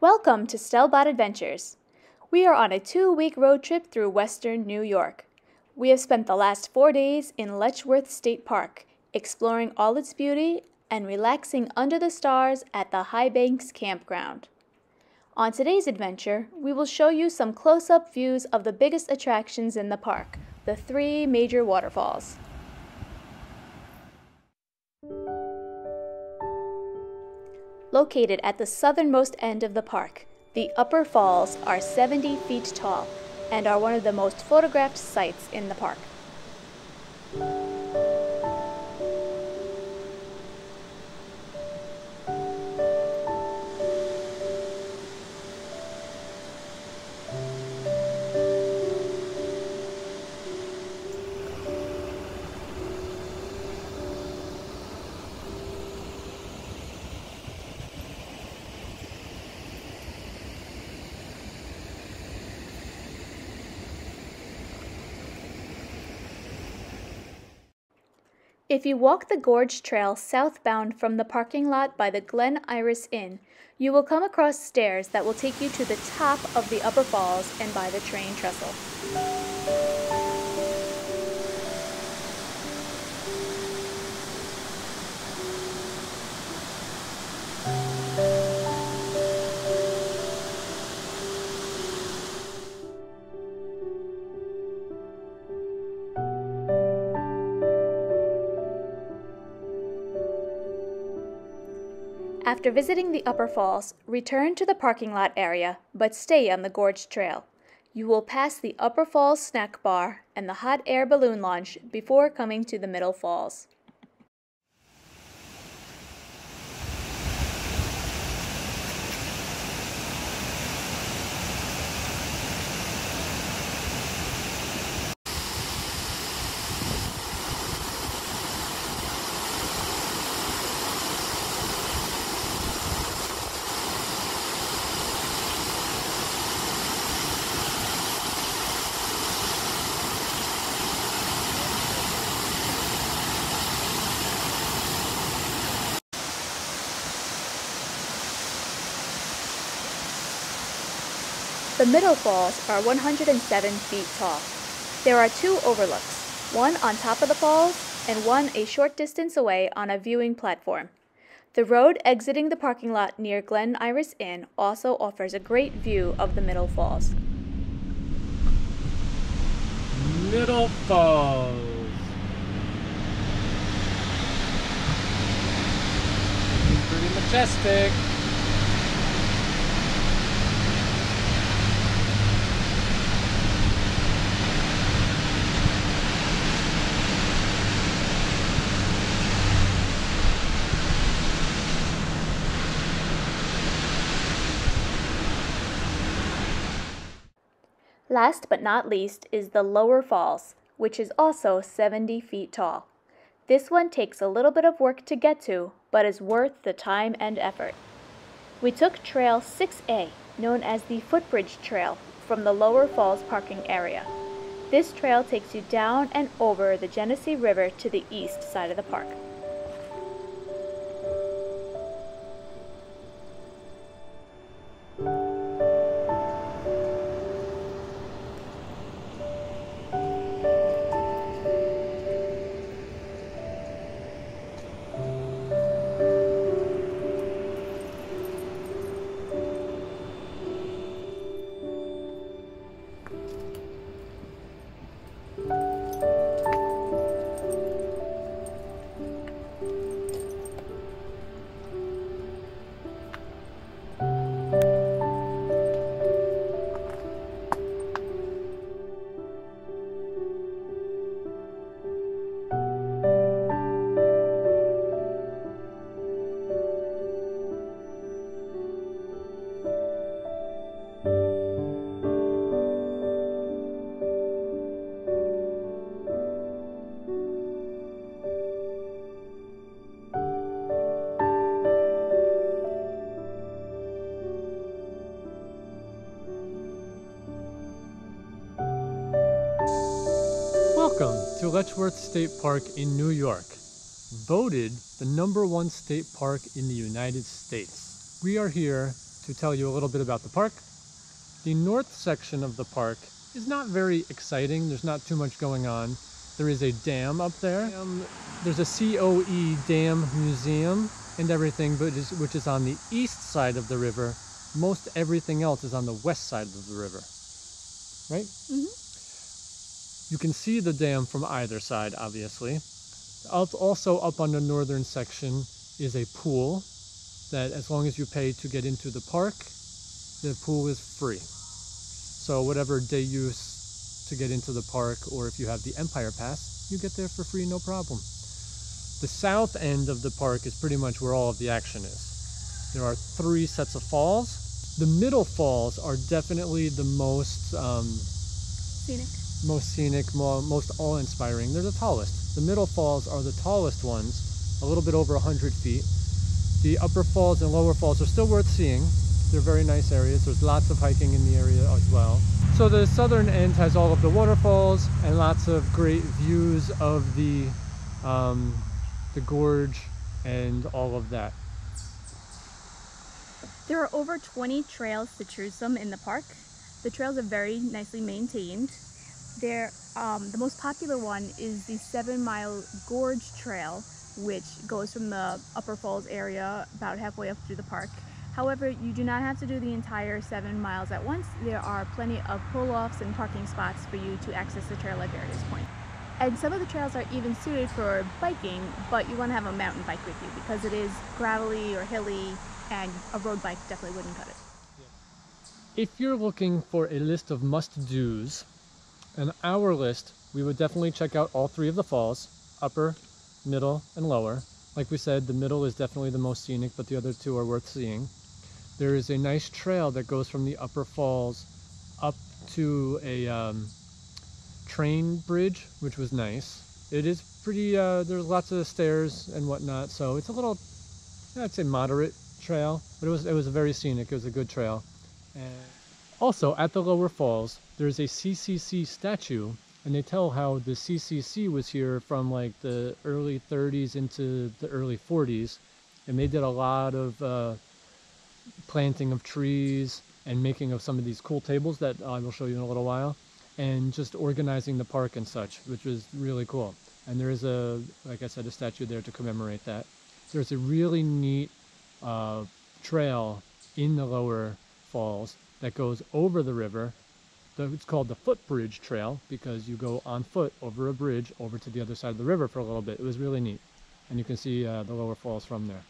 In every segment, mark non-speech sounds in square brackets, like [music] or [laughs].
Welcome to Stelbot Adventures. We are on a two week road trip through western New York. We have spent the last four days in Letchworth State Park, exploring all its beauty and relaxing under the stars at the High Banks Campground. On today's adventure, we will show you some close up views of the biggest attractions in the park, the three major waterfalls. Located at the southernmost end of the park, the Upper Falls are 70 feet tall and are one of the most photographed sites in the park. If you walk the Gorge Trail southbound from the parking lot by the Glen Iris Inn, you will come across stairs that will take you to the top of the upper falls and by the train trestle. After visiting the Upper Falls, return to the parking lot area, but stay on the Gorge Trail. You will pass the Upper Falls Snack Bar and the Hot Air Balloon Launch before coming to the Middle Falls. The Middle Falls are 107 feet tall. There are two overlooks, one on top of the falls and one a short distance away on a viewing platform. The road exiting the parking lot near Glen Iris Inn also offers a great view of the Middle Falls. Middle Falls. Pretty majestic. Last but not least is the Lower Falls, which is also 70 feet tall. This one takes a little bit of work to get to, but is worth the time and effort. We took Trail 6A, known as the Footbridge Trail, from the Lower Falls parking area. This trail takes you down and over the Genesee River to the east side of the park. Letchworth State Park in New York, voted the number one state park in the United States. We are here to tell you a little bit about the park. The north section of the park is not very exciting. There's not too much going on. There is a dam up there. There's a COE dam museum and everything, but is, which is on the east side of the river. Most everything else is on the west side of the river, right? Mm-hmm. You can see the dam from either side, obviously. Also up on the northern section is a pool that as long as you pay to get into the park, the pool is free. So whatever day use to get into the park or if you have the Empire Pass, you get there for free no problem. The south end of the park is pretty much where all of the action is. There are three sets of falls. The middle falls are definitely the most um, Scenic. Most scenic, mo- most awe-inspiring. They're the tallest. The middle falls are the tallest ones, a little bit over 100 feet. The upper falls and lower falls are still worth seeing. They're very nice areas. There's lots of hiking in the area as well. So the southern end has all of the waterfalls and lots of great views of the um, the gorge and all of that. There are over 20 trails to choose from in the park. The trails are very nicely maintained. There, um, the most popular one is the Seven Mile Gorge Trail, which goes from the Upper Falls area about halfway up through the park. However, you do not have to do the entire seven miles at once. There are plenty of pull-offs and parking spots for you to access the trail at various points. And some of the trails are even suited for biking, but you want to have a mountain bike with you because it is gravelly or hilly, and a road bike definitely wouldn't cut it. If you're looking for a list of must-dos, on our list, we would definitely check out all three of the falls, upper, middle, and lower. Like we said, the middle is definitely the most scenic, but the other two are worth seeing. There is a nice trail that goes from the upper falls up to a um, train bridge, which was nice. It is pretty, uh, there's lots of stairs and whatnot, so it's a little, I'd say moderate trail, but it was, it was a very scenic. It was a good trail. And also, at the lower falls, there's a CCC statue, and they tell how the CCC was here from like the early 30s into the early 40s, and they did a lot of uh, planting of trees and making of some of these cool tables that I will show you in a little while, and just organizing the park and such, which was really cool. And there is a, like I said, a statue there to commemorate that. There's a really neat uh, trail in the lower falls that goes over the river. The- It's called the Footbridge Trail because you go on foot over a bridge over to the other side of the river for a little bit. It was really neat. And you can see uh, the lower falls from there.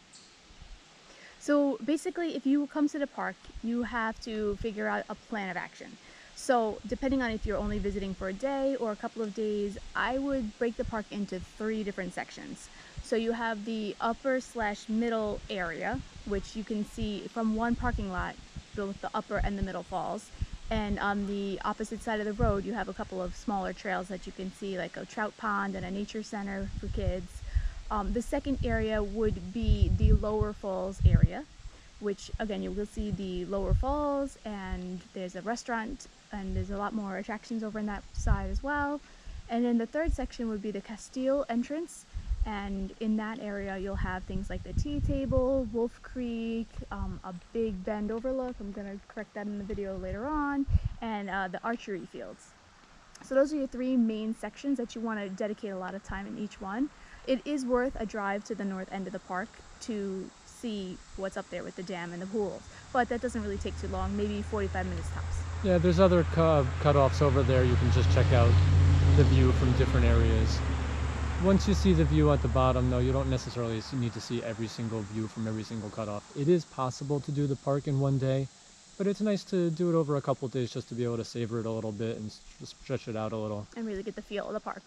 So basically, if you come to the park, you have to figure out a plan of action. So depending on if you're only visiting for a day or a couple of days, I would break the park into three different sections. So you have the upper slash middle area, which you can see from one parking lot, both the upper and the middle falls. And on the opposite side of the road, you have a couple of smaller trails that you can see, like a trout pond and a nature center for kids. Um, the second area would be the lower falls area, which again you will see the lower falls and there's a restaurant and there's a lot more attractions over on that side as well. And then the third section would be the Castile entrance. And in that area, you'll have things like the tea table, Wolf Creek, um, a big bend overlook. I'm going to correct that in the video later on, and uh, the archery fields. So those are your three main sections that you want to dedicate a lot of time in each one. It is worth a drive to the north end of the park to see what's up there with the dam and the pools, but that doesn't really take too long, maybe 45 minutes tops. Yeah, there's other cu- cutoffs over there. You can just check out the view from different areas. Once you see the view at the bottom, though, you don't necessarily need to see every single view from every single cutoff. It is possible to do the park in one day, but it's nice to do it over a couple days just to be able to savor it a little bit and stretch it out a little. And really get the feel of the park.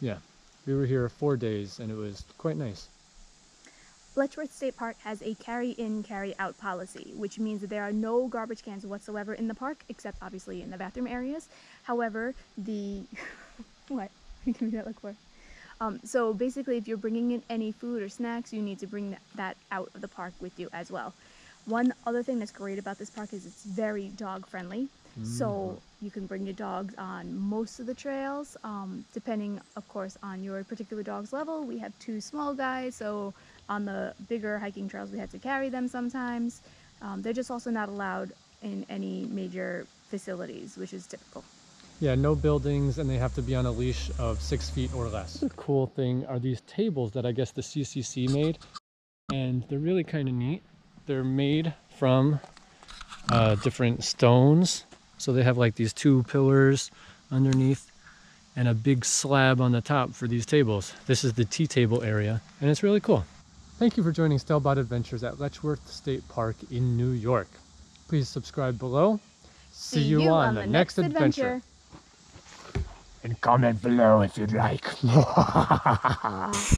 Yeah, we were here four days and it was quite nice. Letchworth State Park has a carry in, carry out policy, which means that there are no garbage cans whatsoever in the park, except obviously in the bathroom areas. However, the. [laughs] what? [laughs] You give me that look for? Um, so basically, if you're bringing in any food or snacks, you need to bring that- out of the park with you as well. One other thing that's great about this park is it's very dog friendly. So you can bring your dogs on most of the trails, um, depending, of course, on your particular dog's level. We have two small guys, so on the bigger hiking trails, we had to carry them sometimes. Um, they're just also not allowed in any major facilities, which is typical. Yeah, no buildings, and they have to be on a leash of six feet or less. The cool thing are these tables that I guess the CCC made, and they're really kind of neat. They're made from uh, different stones, so they have like these two pillars underneath and a big slab on the top for these tables. This is the tea table area, and it's really cool. Thank you for joining Stelbot Adventures at Letchworth State Park in New York. Please subscribe below. See, you, on, the, next adventure. And comment below if you'd like. [laughs]